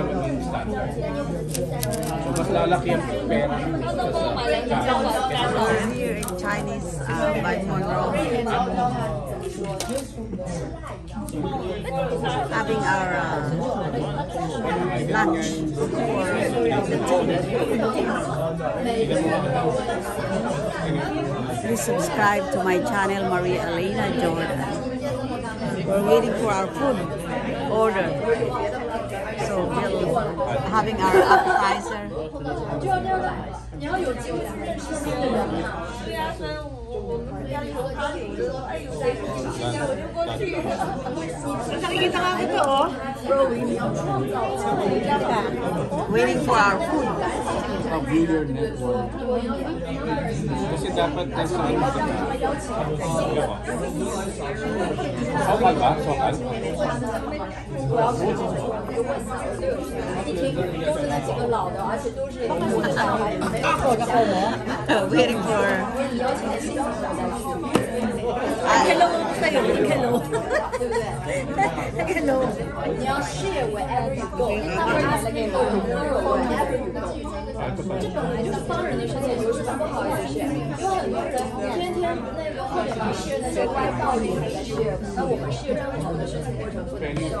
So, mas lalaki ang pera here in Chinese. Having our lunch for Please subscribe to my channel, Maria Elena Jordan. We're waiting for our food order. Oh. having our appetizer. 你要有机会去认识新的人嘛。对呀，所以我我们家里有个家里说，哎有谁今天我就过去。Nakikita ka ito, oh. Waiting for our food. of your network. Kasi dapat nasa ano ka na. Sokal ba? Sokal? 一听都是那几个老的，而且都是我的小孩，没有口罩的。Waiting for 你邀请的新朋友再去。Hello, hello，对不对？hello，你要 share wherever you go，他们买了给我，wherever you go。这本来就是帮人的事情，有什么不好意思 share？因为很多人天天那个或者你 share 那些歪道理还在 share，那我们 share 任何好的事情过程不能 share。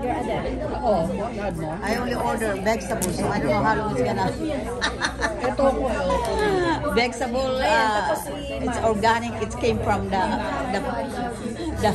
you're at that. Oo, add mo. I only order vegetables, so I don't know how long it's gonna. Ito po, eh. Vegetable, uh, it's organic. It came from the the the,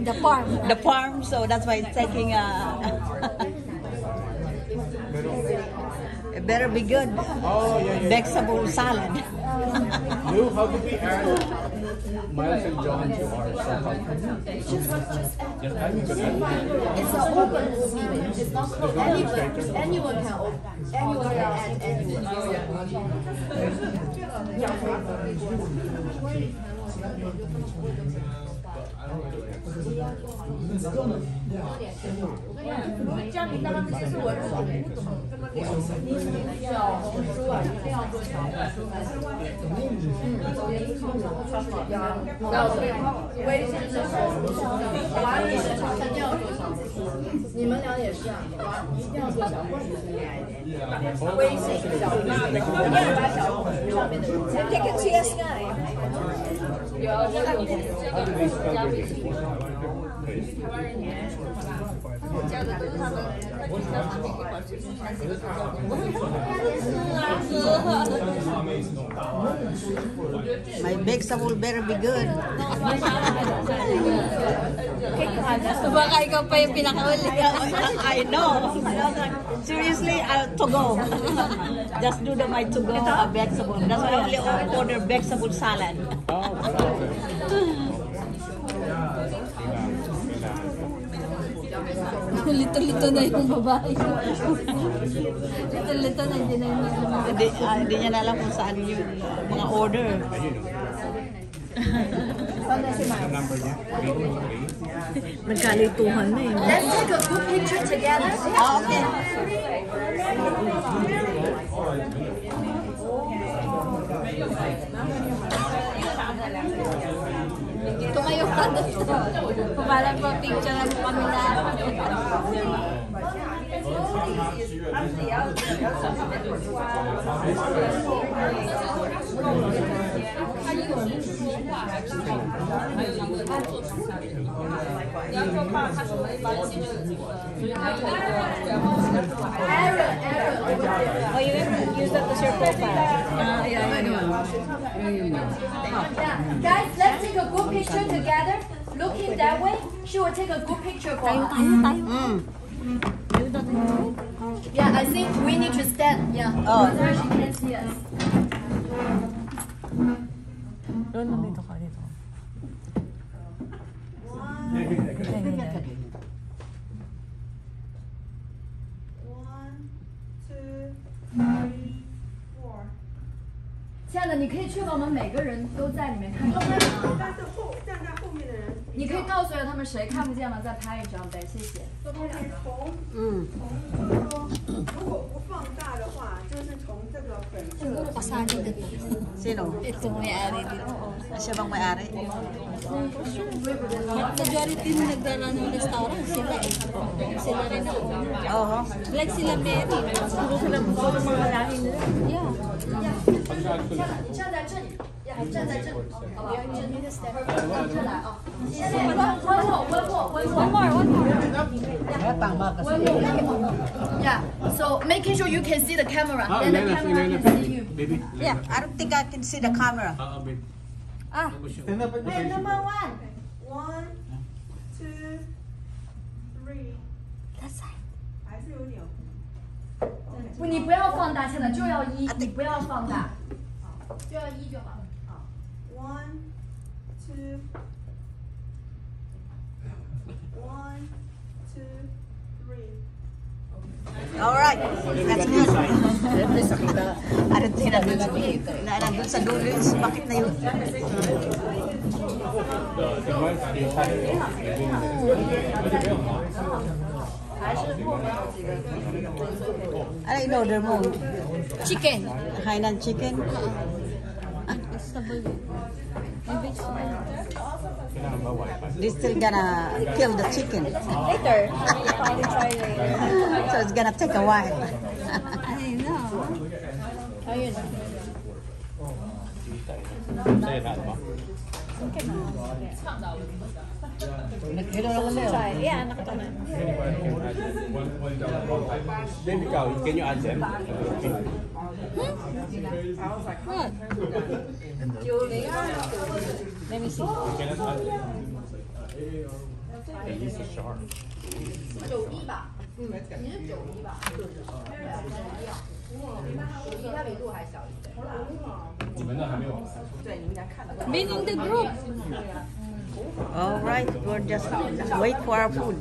The farm. the farm, so that's why it's taking uh, it better be good. Oh, yeah, yeah. Vegetable salad. Lou, how do we add Miles and John to our Sokal? Just It's an open meeting. It's not closed. Anyone, anyone can open. Anyone can add anyone. 小红书啊，一定要做起来！嗯，要，对，微信是，一定要做起来。你们俩也是，一定要做起来。微信、小红书，一定要把小红书做起来，这个是应该。有这个你是这个加微信的。你是台湾人员是吧 My Bexa will better be good. Baka ikaw pa yung pinakauli. I know. Seriously, I'll to go. Just do the my to go uh, Bexa That's why I only order Bexa salad. Oh, Lito-lito na yung babae. Lito-lito na, hindi na yung Hindi, ah, hindi niya na alam kung saan yung mga order. Number niya? 823. Nagkalituhan na eh. Let's take a good picture together. Ah, okay. Tumayo ka dito. Para po picture mo. Aaron, Aaron. Oh, you can use that as your profile. Yeah. Guys, let's take a good picture together. Looking that way, she will take a good picture for us. Mm. Stand. Yeah. Oh. So she can see us. Doon, nandito ka dito. One, two, three, four. 亲爱的，你可以确保我们每个人都在里面看到吗？但是以告诉一下他们谁看不见了再拍一张呗，谢谢。从嗯，从说，如果不放大的话，就是从这个粉色。Pasado dito. sino? Ito may-ari dito. Siya bang may-ari? Majority na nagdala ng restaurant, sila eh. Sila rin ang owner. Oo. Like sila Mary. Puro sila puro mga lahi nila. Yeah. 你站在这里，呀，站在这里，好吧？你你的 step，这来啊。谢谢。温温温温温 One more, one more. Yeah. So making sure you can see the camera, Ah, then the camera can see you. Yeah, I don't think I can see the camera. Ah, ah, baby. Ah. Stand up. Hey, number one. One, two, three. that's it. 还是有点。不，你不要放大，现在就要一，你不要放大，就要一就好。Two. One, two, three. All right. That's good. I don't think na, na nandun sa dulo yun. Bakit na yun? Ano in order mo? Chicken. Hainan chicken? Kailangan ba wifi? They still gonna kill the chicken. Later. Probably try so it's gonna take a while. I know. Ayun. Sa'yo na, ba? Try. Yeah, nakita na. Baby cow, can you add them? What? Let me see. You cannot add them. They use a shark. 九一吧，嗯，你是九一吧？九一它比鹿还小一点。你们那还没有完。 Meaning the group. All right, we're just wait for our food.